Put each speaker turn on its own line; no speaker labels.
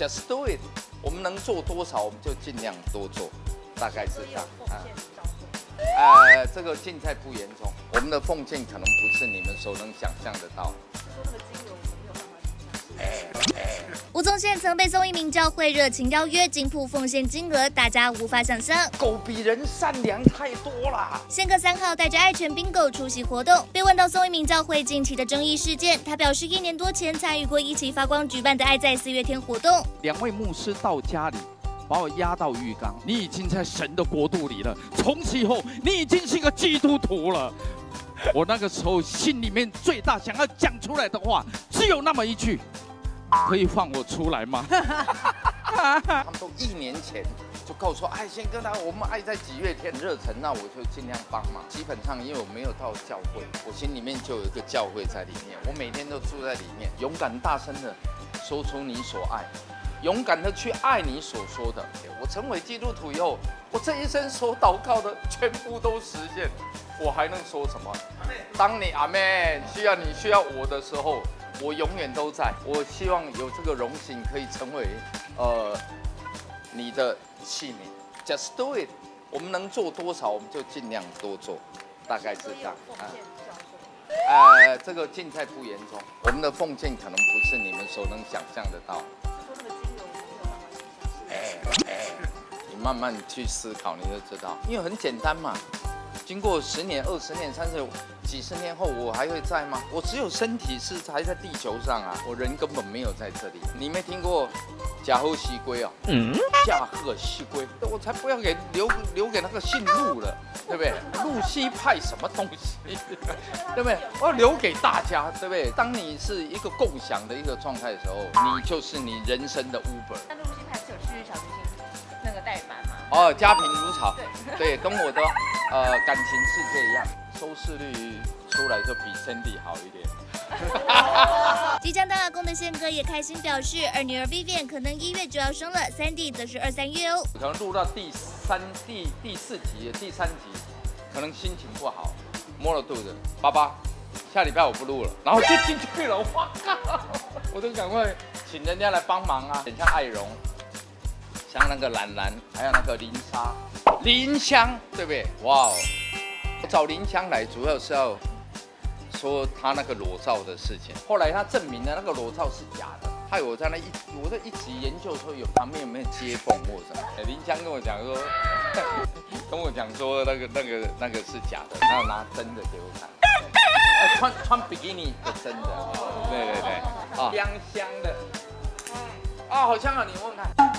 ，just do it。我们能做多少，我们就尽量多做，大概是这样。呃，这个竞赛不严重，我们的奉献可能不是你们所能想象得到。
吴宗宪曾被宋一鸣教会热情邀约，金铺奉献金额大家无法想象。
狗比人善良太多了。
宪哥三号带着爱犬 Bingo 出席活动，被问到宋一鸣教会近期的争议事件，他表示一年多前参与过一起发光举办的爱在四月天活动。
两位牧师到家里，把我压到浴缸，你已经在神的国度里了，从此以后你已经是一个基督徒了。我那个时候心里面最大想要讲出来的话，只有那么一句。可以放我出来吗？
他们都一年前就告诉我，哎，先跟他，我们爱在几月天热忱，那我就尽量帮忙。基本上，因为我没有到教会，我心里面就有一个教会在里面，我每天都住在里面，勇敢大声的说出你所爱，勇敢的去爱你所说的。我成为基督徒以后，我这一生所祷告的全部都实现，我还能说什么？当你阿妹需要你需要我的时候。我永远都在。我希望有这个荣幸，可以成为呃你的器皿。Just do it。我们能做多少，我们就尽量多做，大概是这样。呃，这个竞赛不严重，我们的奉献可能不是你们所能想象得到。哎哎，你慢慢去思考，你就知道，因为很简单嘛。经过十年、二十年、三十、几十年后，我还会在吗？我只有身体是还在地球上啊，我人根本没有在这里。你没听过甲贺西归啊？嗯，驾鹤西归，我才不要给留留给那个姓陆的，对不对？陆西派什么东西？对不对？我要留给大家，对不对？当你是一个共享的一个状态的时候，你就是你人生的 Uber。
那陆西派是有去小明星那个代班吗？
哦，家贫如草，对，跟我的。呃，感情是这样，收视率出来就比 Cindy 好一点。
即将当阿公的宪哥也开心表示，二女儿 Vivian 可能一月就要生了，Cindy 则是二三月哦。
可能录到第三、第第四集、第三集，可能心情不好，摸了肚子，爸爸，下礼拜我不录了，然后就进去了，哇靠！我都赶快请人家来帮忙啊，等下艾荣，像那个兰兰，还有那个林莎。林香，对不对？哇哦！找林香来，主要是要说他那个裸照的事情。后来他证明了那个裸照是假的。害我在那一，我在一直研究说有旁边有没有接缝或什么。林香跟我讲说，跟我讲说那个那个那个是假的，他要拿真的给我看。穿穿比基尼的真的，对对对，啊，香香的，啊，好香啊！你问看。